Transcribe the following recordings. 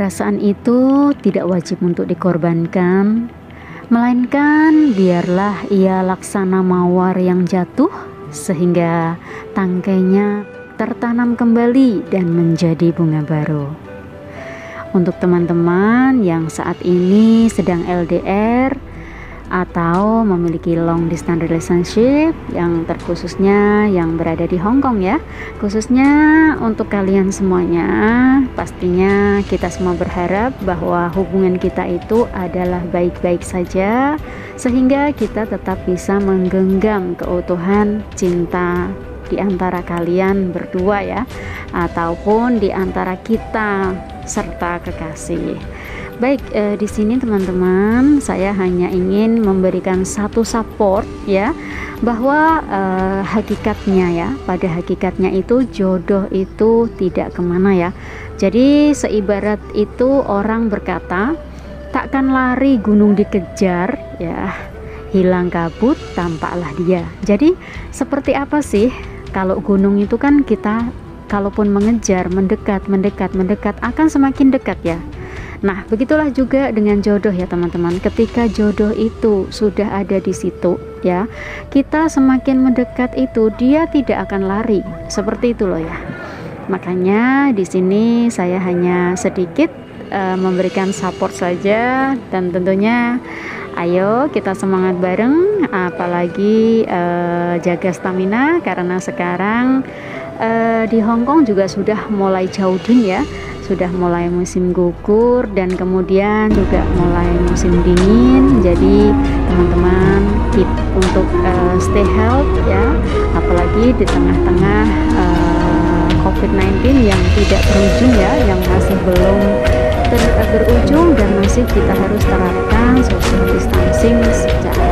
perasaan itu tidak wajib untuk dikorbankan, melainkan biarlah ia laksana mawar yang jatuh sehingga tangkainya tertanam kembali dan menjadi bunga baru. Untuk teman-teman yang saat ini sedang LDR, atau memiliki long distance relationship yang terkhususnya yang berada di Hong Kong ya. Khususnya untuk kalian semuanya pastinya kita semua berharap bahwa hubungan kita itu adalah baik-baik saja sehingga kita tetap bisa menggenggam keutuhan cinta di antara kalian berdua ya ataupun di antara kita serta kekasih Baik, eh, di sini teman-teman, saya hanya ingin memberikan satu support ya, bahwa eh, hakikatnya ya, pada hakikatnya itu jodoh itu tidak ke mana ya. Jadi seibarat itu orang berkata, takkan lari gunung dikejar ya, hilang kabut tampaklah dia. Jadi seperti apa sih kalau gunung itu kan kita kalaupun mengejar, mendekat, mendekat, mendekat akan semakin dekat ya Nah, begitulah juga dengan jodoh ya teman-teman. Ketika jodoh itu sudah ada di situ ya, kita semakin mendekat itu dia tidak akan lari. Seperti itu loh ya. Makanya di sini saya hanya sedikit uh, memberikan support saja dan tentunya ayo kita semangat bareng apalagi uh, jaga stamina karena sekarang uh, di Hong Kong juga sudah mulai jauh ya sudah mulai musim gugur dan kemudian juga mulai musim dingin. Jadi teman-teman keep untuk uh, stay health ya. Apalagi di tengah-tengah uh, eh, COVID-19 yang tidak berujung ya yang masih belum ter eh, berujung dan masih kita harus terapkan social distancing secara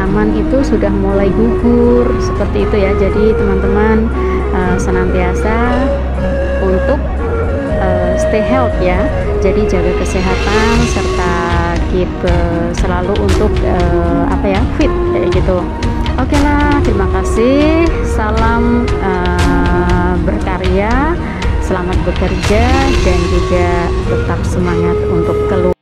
taman itu sudah mulai gugur seperti itu ya. Jadi teman-teman uh, senantiasa untuk uh, stay health ya. Jadi jaga kesehatan serta keep uh, selalu untuk uh, apa ya fit kayak gitu. Oke lah, terima kasih. Salam uh, berkarya, selamat bekerja, dan juga tetap semangat untuk keluar.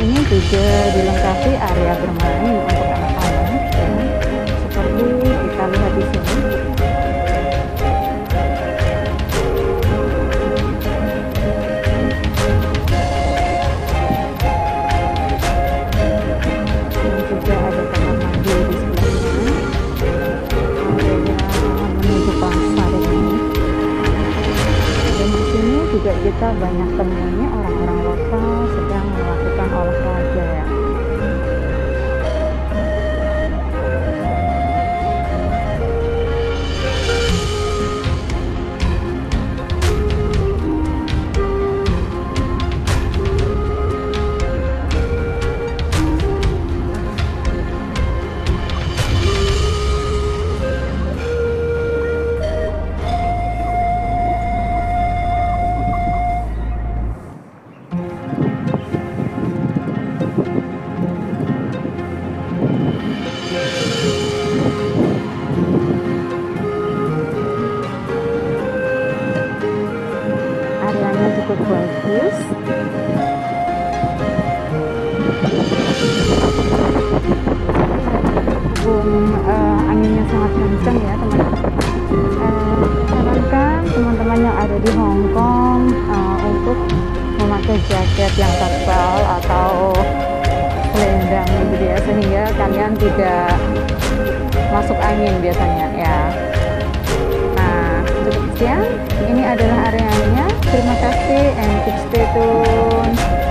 Juga dilengkapi area bermain untuk anak-anak seperti kita lihat di sini. Ini juga ada kamar mandi angin biasanya ya Nah, cukup sekian. Ini adalah areanya. Terima kasih and keep stay tune.